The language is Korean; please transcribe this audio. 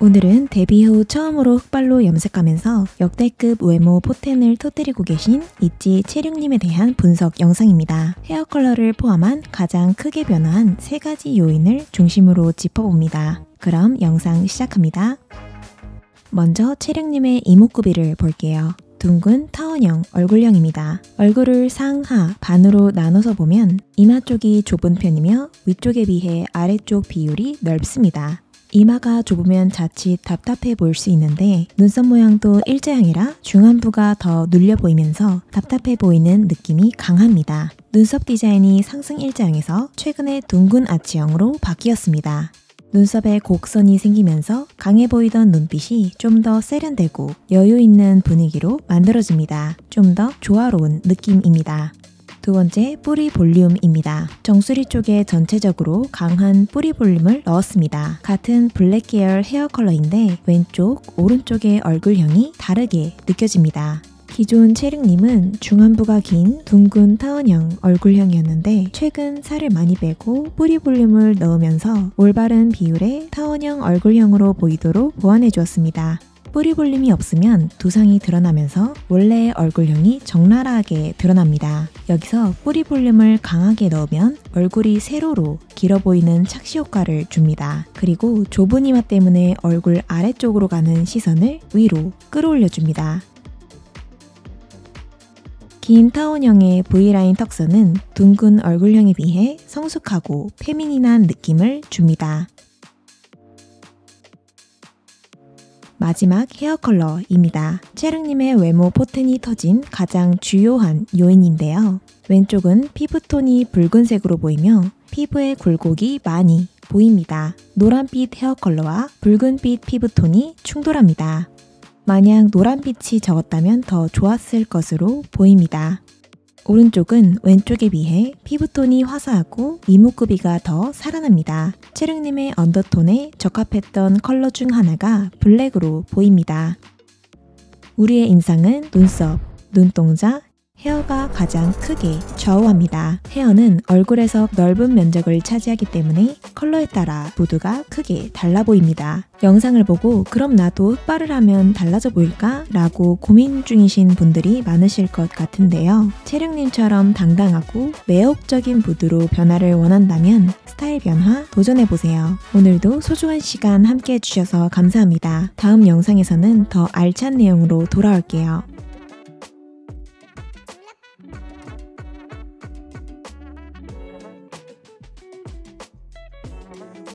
오늘은 데뷔 후 처음으로 흑발로 염색하면서 역대급 외모 포텐을 터뜨리고 계신 있지 채룡님에 대한 분석 영상입니다. 헤어 컬러를 포함한 가장 크게 변화한 세 가지 요인을 중심으로 짚어봅니다. 그럼 영상 시작합니다. 먼저 채룡님의 이목구비를 볼게요. 둥근 타원형 얼굴형입니다. 얼굴을 상하 반으로 나눠서 보면 이마 쪽이 좁은 편이며 위쪽에 비해 아래쪽 비율이 넓습니다. 이마가 좁으면 자칫 답답해 보일 수 있는데 눈썹 모양도 일자형이라 중안부가 더 눌려 보이면서 답답해 보이는 느낌이 강합니다. 눈썹 디자인이 상승 일자형에서 최근에 둥근 아치형으로 바뀌었습니다. 눈썹에 곡선이 생기면서 강해 보이던 눈빛이 좀 더 세련되고 여유 있는 분위기로 만들어집니다. 좀 더 조화로운 느낌입니다. 두 번째, 뿌리 볼륨입니다. 정수리 쪽에 전체적으로 강한 뿌리 볼륨을 넣었습니다. 같은 블랙 계열 헤어 컬러인데 왼쪽, 오른쪽의 얼굴형이 다르게 느껴집니다. 기존 채령님은 중안부가 긴 둥근 타원형 얼굴형이었는데 최근 살을 많이 빼고 뿌리 볼륨을 넣으면서 올바른 비율의 타원형 얼굴형으로 보이도록 보완해 주었습니다. 뿌리 볼륨이 없으면 두상이 드러나면서 원래의 얼굴형이 적나라하게 드러납니다. 여기서 뿌리 볼륨을 강하게 넣으면 얼굴이 세로로 길어 보이는 착시 효과를 줍니다. 그리고 좁은 이마 때문에 얼굴 아래쪽으로 가는 시선을 위로 끌어올려 줍니다. 긴 타원형의 V라인 턱선은 둥근 얼굴형에 비해 성숙하고 페미닌한 느낌을 줍니다. 마지막 헤어 컬러입니다. 채릉님의 외모 포텐이 터진 가장 주요한 요인인데요. 왼쪽은 피부톤이 붉은색으로 보이며 피부에 굴곡이 많이 보입니다. 노란빛 헤어 컬러와 붉은빛 피부톤이 충돌합니다. 만약 노란빛이 적었다면 더 좋았을 것으로 보입니다. 오른쪽은 왼쪽에 비해 피부톤이 화사하고 이목구비가 더 살아납니다. 채령님의 undertone에 적합했던 컬러 중 하나가 블랙으로 보입니다. 우리의 인상은 눈썹, 눈동자, 헤어가 가장 크게 좌우합니다. 헤어는 얼굴에서 넓은 면적을 차지하기 때문에 컬러에 따라 무드가 크게 달라 보입니다. 영상을 보고 그럼 나도 흑발을 하면 달라져 보일까? 라고 고민 중이신 분들이 많으실 것 같은데요. 채령님처럼 당당하고 매혹적인 무드로 변화를 원한다면 스타일 변화 도전해보세요. 오늘도 소중한 시간 함께 해주셔서 감사합니다. 다음 영상에서는 더 알찬 내용으로 돌아올게요.